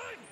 Fight!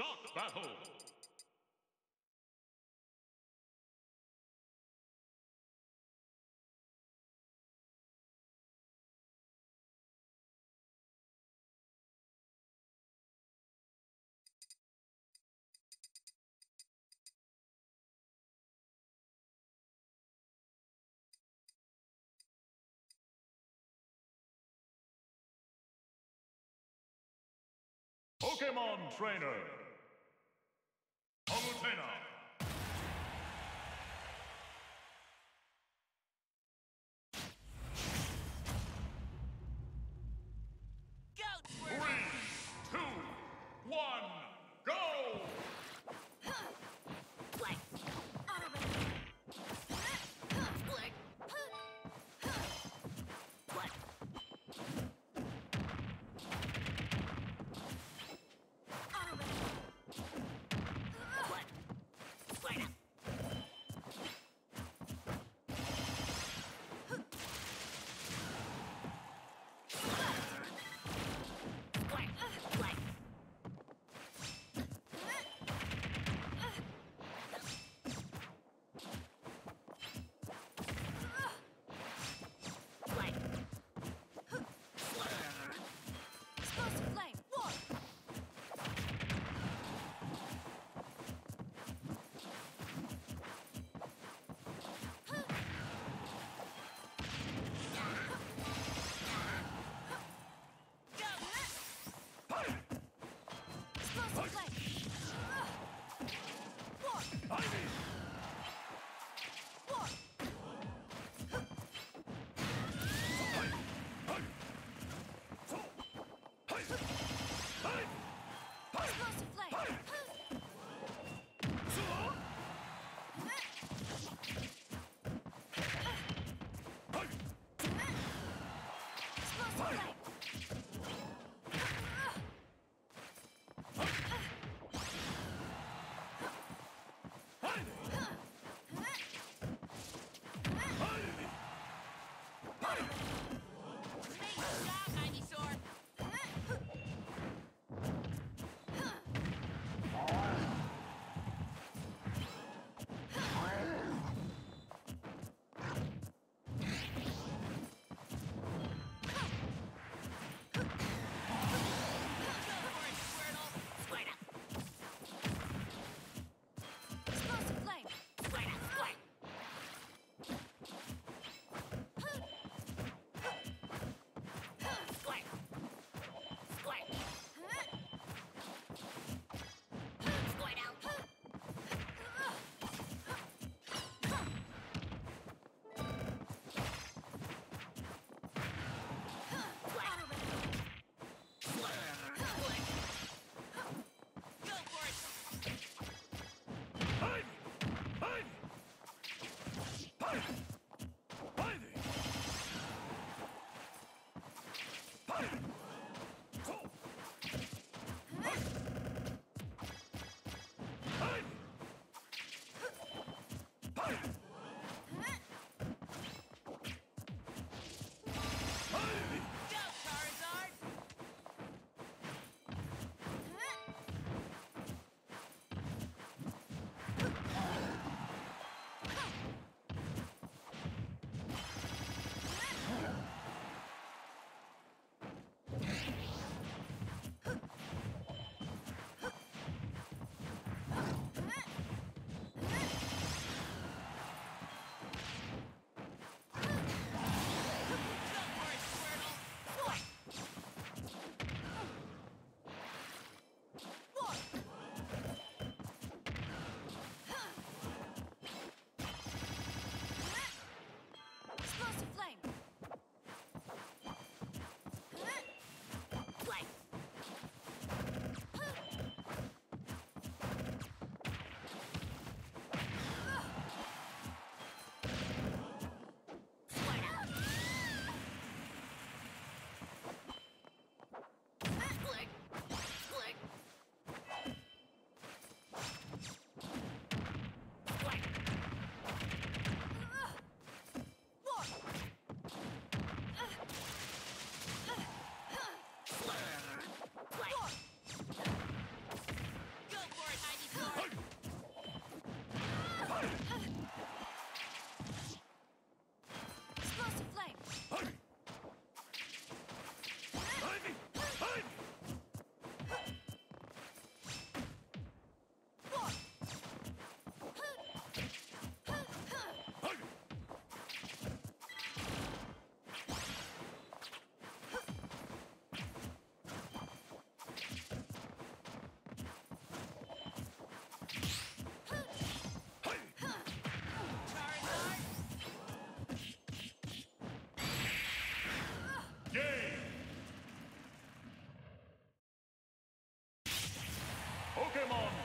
Start battle. Pokemon Trainer. Palutena.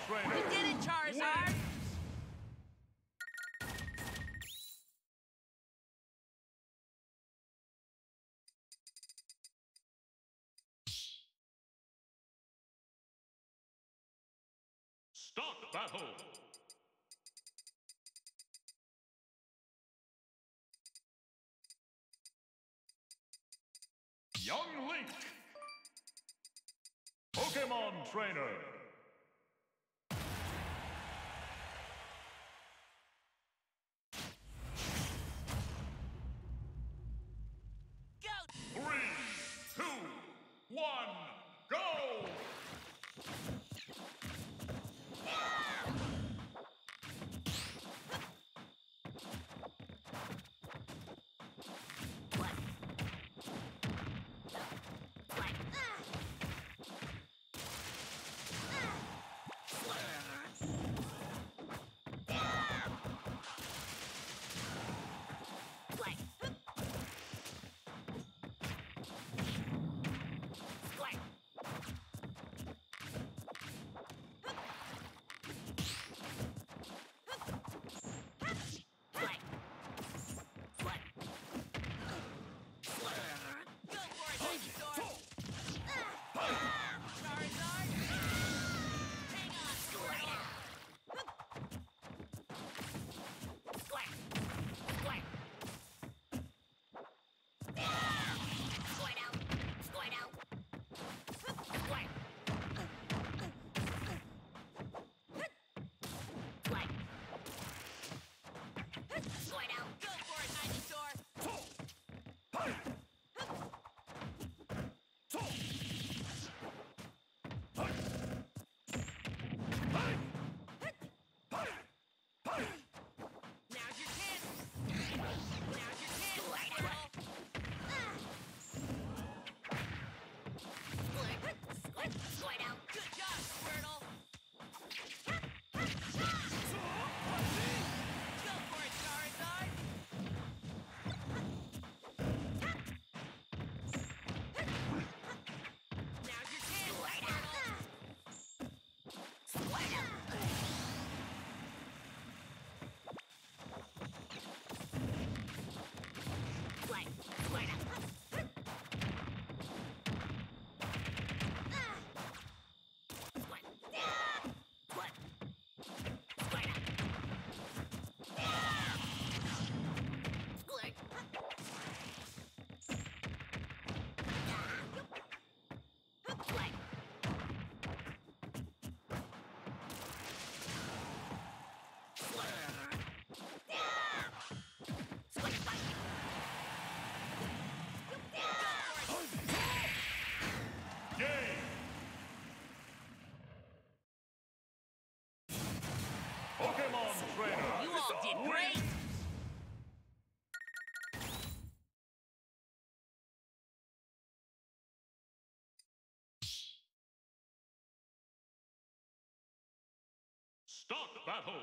trainer. You did it, Charizard! Wait. Start battle! Young Link! Pokemon Trainer! Pokemon Trainer! You all did great! Stock battle!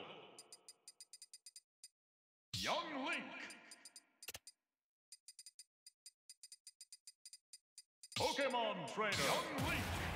Young Link! Pokemon Trainer! Young Link!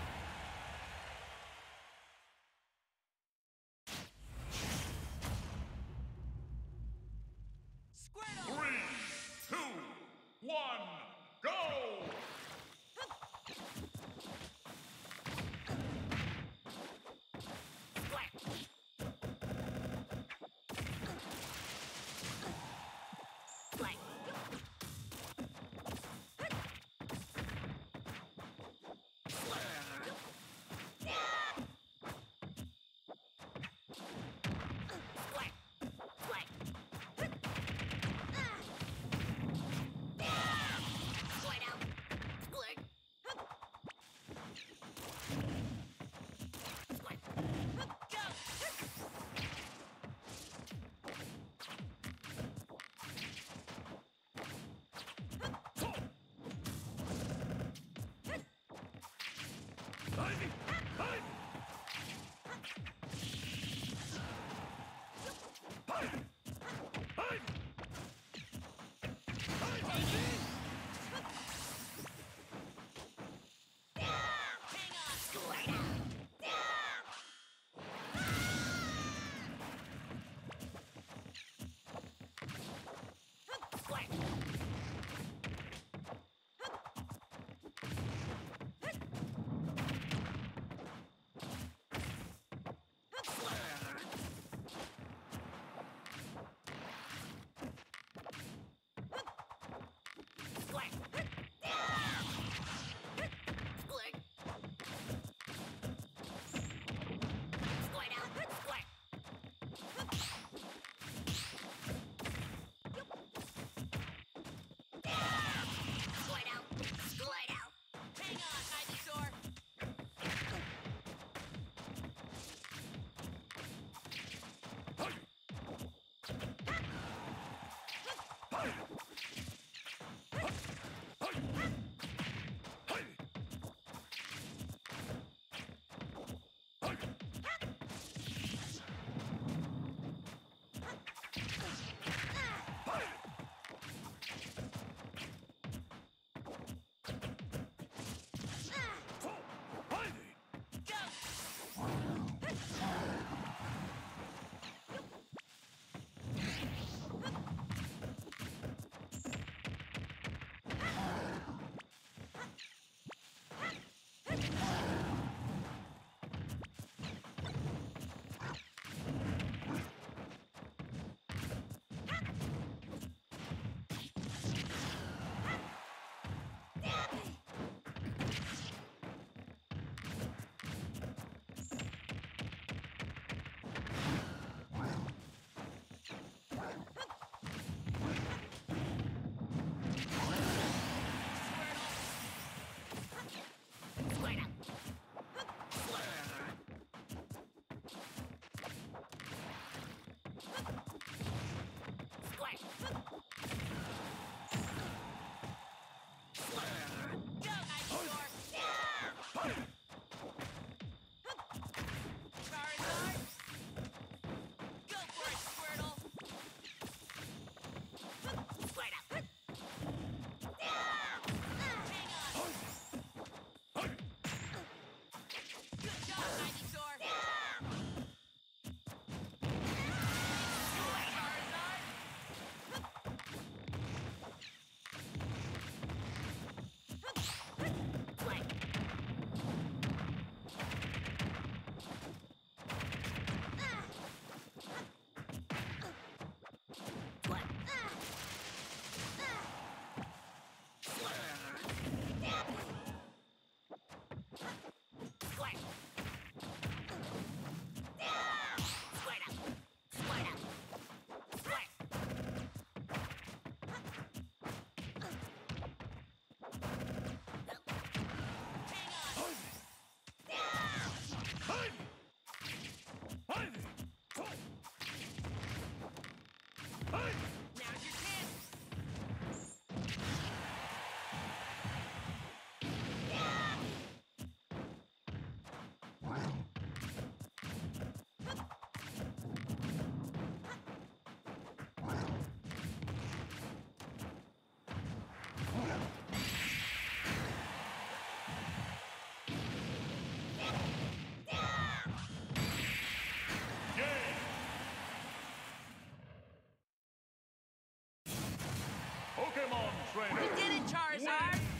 Fire! You did it, Charizard!